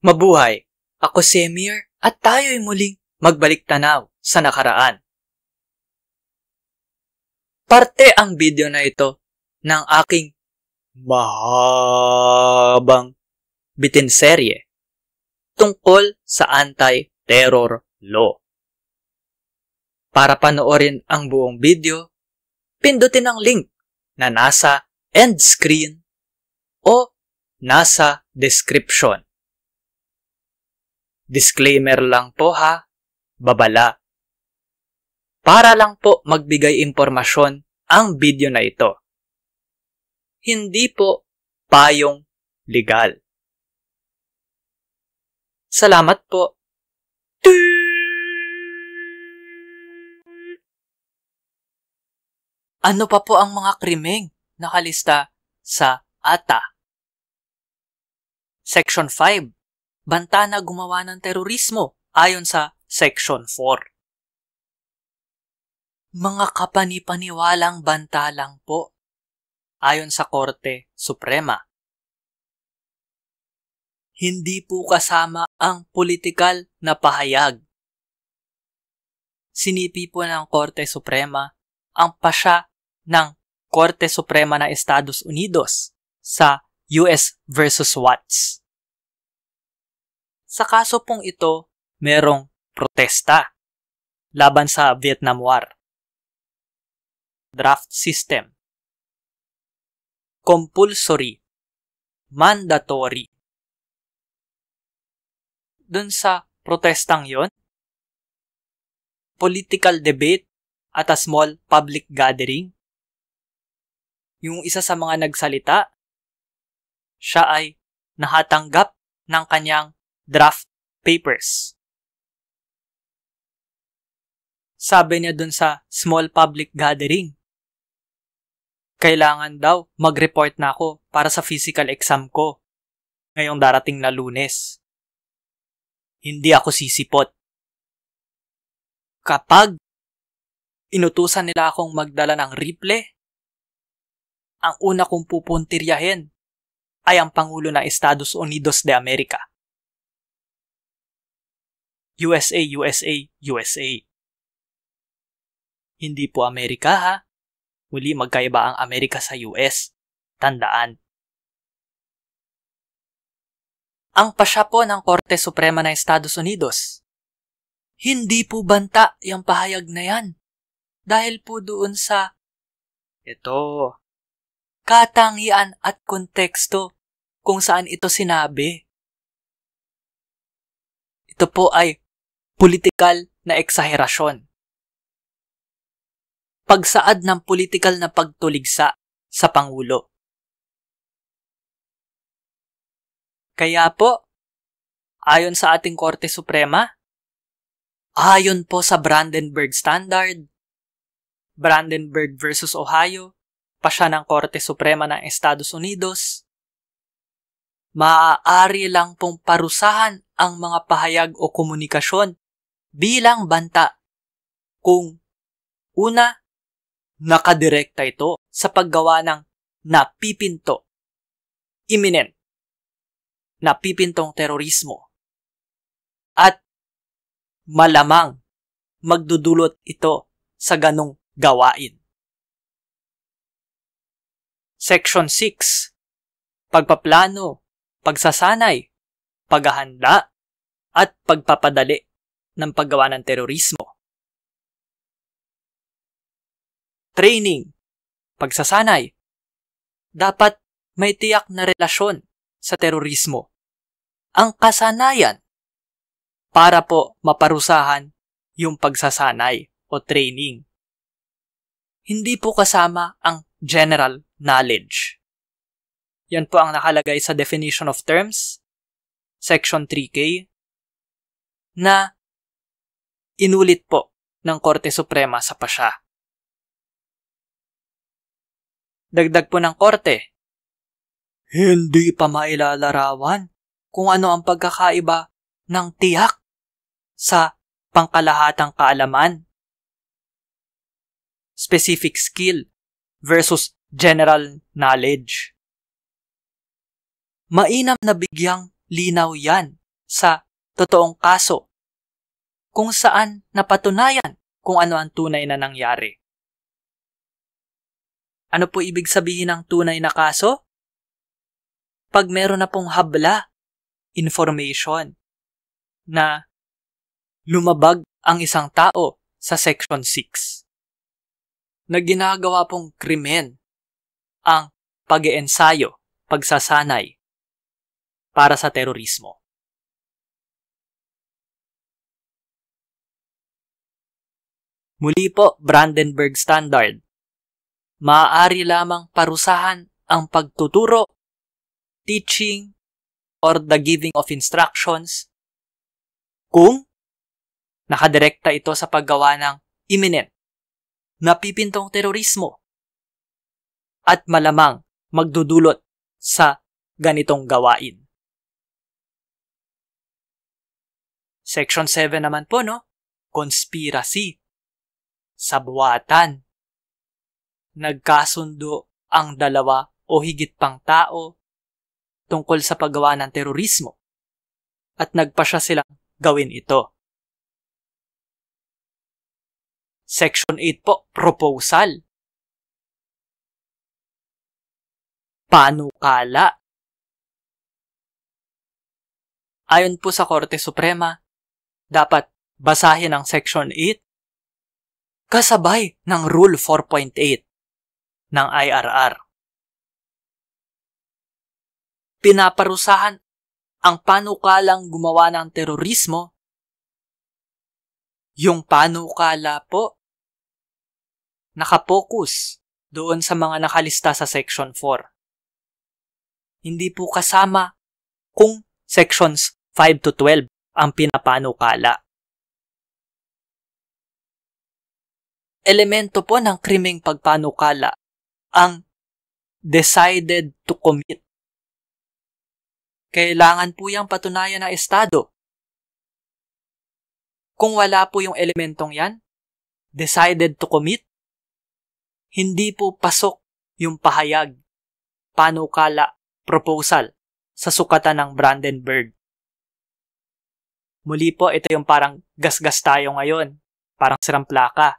Mabuhay! Ako si Emir at tayo'y muling magbalik tanaw sa nakaraan. Parte ang video na ito ng aking mahabang bitinserye tungkol sa anti-terror law. Para panoorin ang buong video, pindutin ang link na nasa end screen o nasa description. Disclaimer lang po ha, babala. Para lang po magbigay impormasyon ang video na ito. Hindi po payong legal. Salamat po. Ano pa po ang mga krimeng nakalista sa ATA? Section 5 banta na gumawa ng terorismo ayon sa Section 4. Mga kapanipaniwalang banta lang po ayon sa Korte Suprema. Hindi po kasama ang politikal na pahayag. Sinipi po ng Korte Suprema ang pasya ng Korte Suprema ng Estados Unidos sa US versus Watts. Sa kaso pong ito, merong protesta laban sa Vietnam War. Draft system. Compulsory. Mandatory. Dun sa protestang yon, political debate at a small public gathering. Yung isa sa mga nagsalita, siya ay nahatanggap ng kanyang draft papers. Sabi niya dun sa small public gathering, kailangan daw mag-report na ako para sa physical exam ko ngayong darating na lunes. Hindi ako sisipot. Kapag inutusan nila akong magdala ng riple, ang una kong pupuntiryahin ay ang Pangulo ng Estados Unidos de America. USA, USA, USA. Hindi po Amerika ha. Muli magkaiba ang Amerika sa US. Tandaan. Ang pasya po ng Korte Suprema ng Estados Unidos. Hindi po banta yung pahayag na yan. Dahil po doon sa ito, katangian at konteksto kung saan ito sinabi. Ito po ay politikal na eksaherasyon. Pagsaad ng politikal na pagtuligsa sa Pangulo. Kaya po, ayon sa ating Korte Suprema, ayon po sa Brandenburg Standard, Brandenburg versus Ohio, pasya ng Korte Suprema ng Estados Unidos, maaari lang pong parusahan ang mga pahayag o komunikasyon bilang banta. Kung una, nakadirekta ito sa paggawa ng napipinto, imminent, napipintong terorismo, at malamang magdudulot ito sa ganong gawain. Section 6 Pagpaplano, pagsasanay, paghahanda, at pagpapadali ng paggawa ng terorismo. Training, pagsasanay. Dapat may tiyak na relasyon sa terorismo. Ang kasanayan para po maparusahan yung pagsasanay o training. Hindi po kasama ang general knowledge. Yan po ang nakalagay sa definition of terms, section 3K, na inulit po ng Korte Suprema sa pasya. Dagdag po ng Korte, hindi pa mailalarawan kung ano ang pagkakaiba ng tiyak sa pangkalahatang kaalaman. Specific skill versus general knowledge. Mainam na bigyang linaw yan sa totoong kaso kung saan napatunayan kung ano ang tunay na nangyari. Ano po ibig sabihin ng tunay na kaso? Pag meron na pong habla, information, na lumabag ang isang tao sa Section 6 na ginagawa pong krimen ang pag-eensayo, pagsasanay para sa terorismo. Muli po, Brandenburg Standard. Maaari lamang parusahan ang pagtuturo, teaching, or the giving of instructions kung nakadirekta ito sa paggawa ng imminent, napipintong terorismo, at malamang magdudulot sa ganitong gawain. Section 7 naman po, no? Conspiracy. Sabwatan. Nagkasundo ang dalawa o higit pang tao tungkol sa paggawa ng terorismo at nagpa siya silang gawin ito. Section 8 po, proposal. Panukala. Ayon po sa Korte Suprema, dapat basahin ang Section 8 kasabay ng Rule 4.8 ng IRR. Pinaparusahan ang panukalang gumawa ng terorismo, yung panukala po nakapokus doon sa mga nakalista sa Section 4. Hindi po kasama kung Sections 5 to 12 ang pinapanukala. Elemento po ng krimeng pagpanukala ang decided to commit. Kailangan po yung patunayan ng Estado. Kung wala po yung elementong yan, decided to commit, hindi po pasok yung pahayag, panukala, proposal sa sukatan ng Brandenburg. Muli po, ito yung parang gasgas tayo ngayon, parang sirang plaka.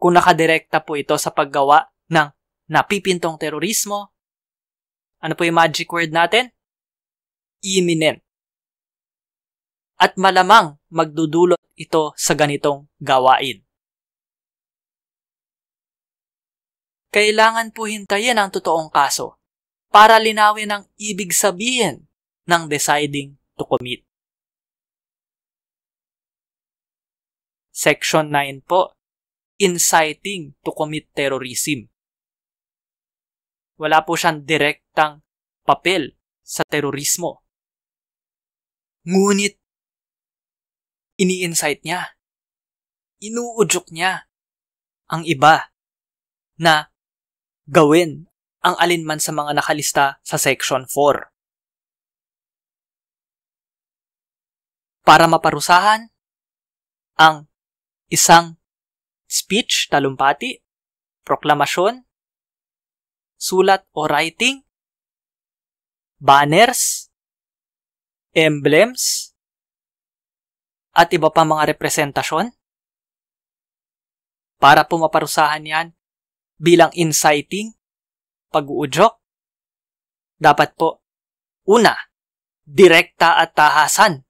Kung nakadirekta po ito sa paggawa ng napipintong terorismo, ano po yung magic word natin? Imminent. At malamang magdudulot ito sa ganitong gawain. kailangan po hintayin ang totoong kaso para linawin ang ibig sabihin ng deciding to commit. Section 9 po, inciting to commit terrorism. Wala po siyang direktang papel sa terorismo. Ngunit, ini-incite niya, inuudyok niya ang iba na gawin ang alinman sa mga nakalista sa Section 4. Para maparusahan ang isang speech, talumpati, proklamasyon, sulat o writing, banners, emblems, at iba pa mga representasyon. Para po maparusahan yan, bilang inciting, pag-uudyok, dapat po, una, direkta at tahasan.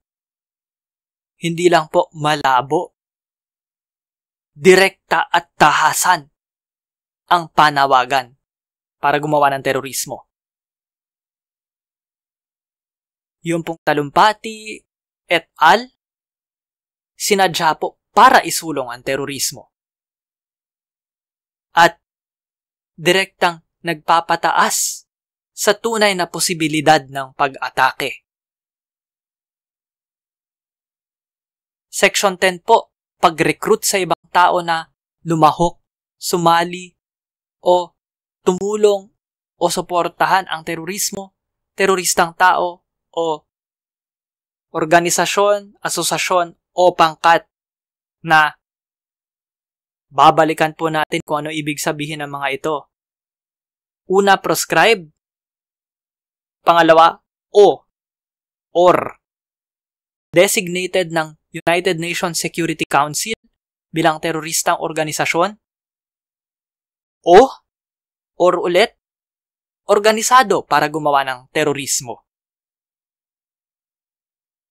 Hindi lang po malabo. Direkta at tahasan ang panawagan para gumawa ng terorismo. Yung pong talumpati et al. sinadya po para isulong ang terorismo. At direktang nagpapataas sa tunay na posibilidad ng pag-atake. Section 10 po, pag-recruit sa ibang tao na lumahok, sumali, o tumulong o suportahan ang terorismo, teroristang tao, o organisasyon, asosasyon, o pangkat na babalikan po natin kung ano ibig sabihin ng mga ito. Una, proscribe. Pangalawa, o. Or. designated ng United Nations Security Council bilang teroristang organisasyon? O, or ulit, organisado para gumawa ng terorismo.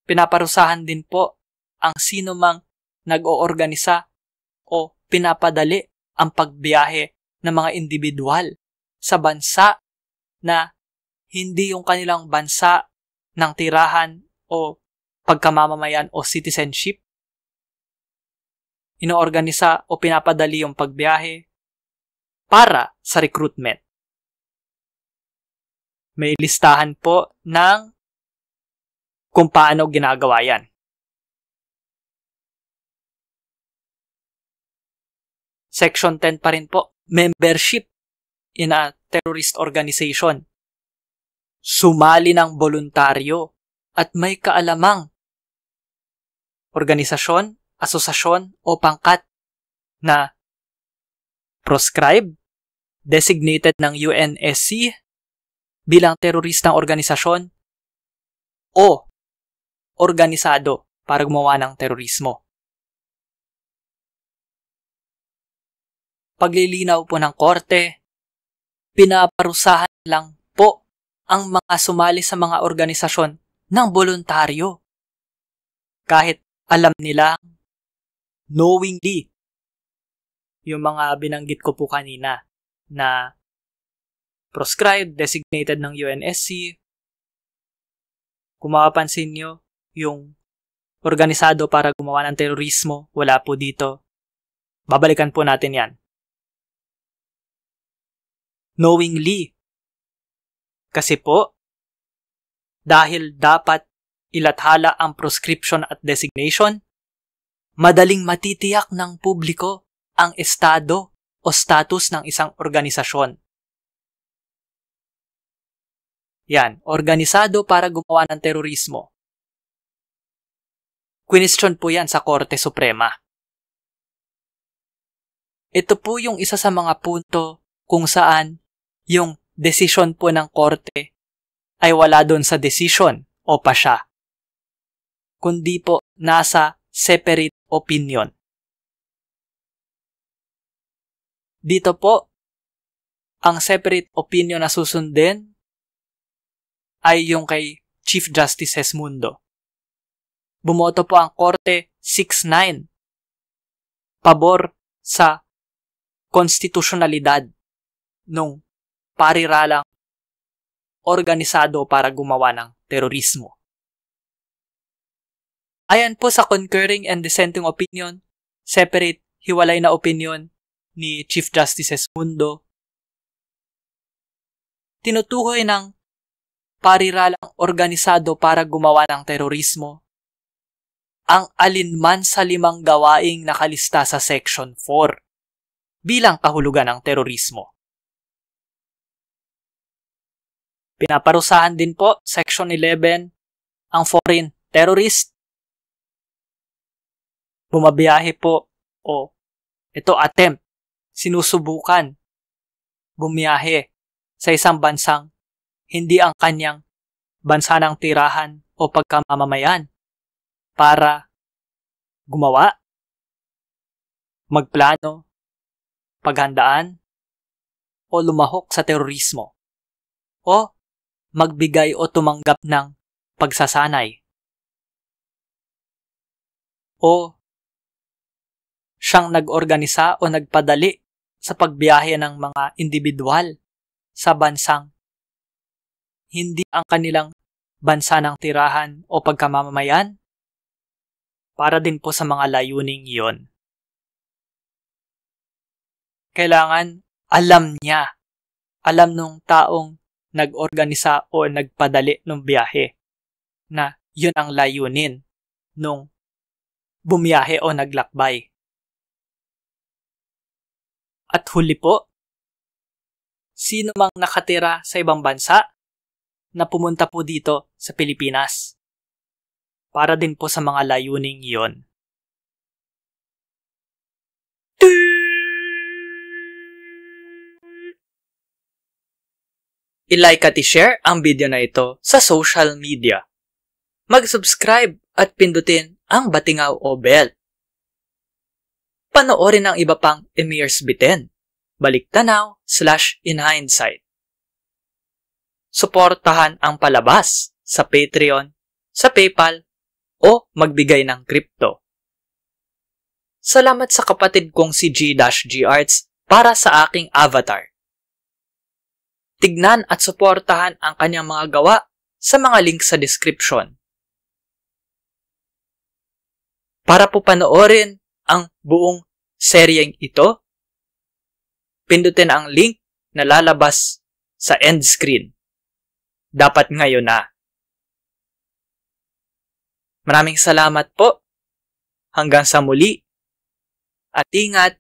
Pinaparusahan din po ang sino mang nag-oorganisa o pinapadali ang pagbiyahe ng mga individual sa bansa na hindi yung kanilang bansa ng tirahan o pagkamamamayan o citizenship. Inoorganisa o pinapadali yung pagbiyahe para sa recruitment. May listahan po ng kung paano ginagawa yan. Section 10 pa rin po, membership in a terrorist organization. Sumali ng voluntaryo at may kaalamang organisasyon, asosasyon o pangkat na proscribe, designated ng UNSC bilang teroristang organisasyon o organisado para gumawa ng terorismo. paglilinaw po ng korte, pinaparusahan lang po ang mga sumali sa mga organisasyon ng voluntaryo. Kahit alam nila knowingly yung mga binanggit ko po kanina na proscribed, designated ng UNSC. Kung mapapansin nyo, yung organisado para gumawa ng terorismo, wala po dito. Babalikan po natin yan knowingly. Kasi po, dahil dapat ilathala ang prescription at designation, madaling matitiyak ng publiko ang estado o status ng isang organisasyon. Yan, organisado para gumawa ng terorismo. Question po yan sa Korte Suprema. Ito po yung isa sa mga punto kung saan yung desisyon po ng korte ay wala doon sa decision o pa siya, kundi po nasa separate opinion. Dito po, ang separate opinion na susundin ay yung kay Chief Justice Esmundo. Bumoto po ang korte 6-9 pabor sa konstitusyonalidad nung pariralang organisado para gumawa ng terorismo. Ayan po sa concurring and dissenting opinion, separate, hiwalay na opinion ni Chief Justice Mundo, tinutuhoy ng pariralang organisado para gumawa ng terorismo ang alinman sa limang gawaing nakalista sa Section 4 bilang kahulugan ng terorismo. Pinaparusahan din po, Section 11, ang foreign terrorist. Bumabiyahe po o ito attempt, sinusubukan, bumiyahe sa isang bansang hindi ang kanyang bansa ng tirahan o pagkamamamayan para gumawa, magplano, paghandaan, o lumahok sa terorismo o magbigay o tumanggap ng pagsasanay. O siyang nag-organisa o nagpadali sa pagbiyahe ng mga individual sa bansang hindi ang kanilang bansa ng tirahan o pagkamamamayan para din po sa mga layuning iyon. Kailangan alam niya, alam nung taong nag-organisa o nagpadali ng biyahe na yun ang layunin nung bumiyahe o naglakbay. At huli po, sino mang nakatira sa ibang bansa na pumunta po dito sa Pilipinas para din po sa mga layuning iyon. I-like at i-share ang video na ito sa social media. Mag-subscribe at pindutin ang batingaw o bell. Panoorin ang iba pang Emir's Biten, Baliktanaw slash In Hindsight. Suportahan ang palabas sa Patreon, sa PayPal, o magbigay ng crypto. Salamat sa kapatid kong si G-G Arts para sa aking avatar. Tignan at suportahan ang kanyang mga gawa sa mga link sa description. Para po panoorin ang buong seryeng ito, pindutin ang link na lalabas sa end screen. Dapat ngayon na. Maraming salamat po. Hanggang sa muli. At ingat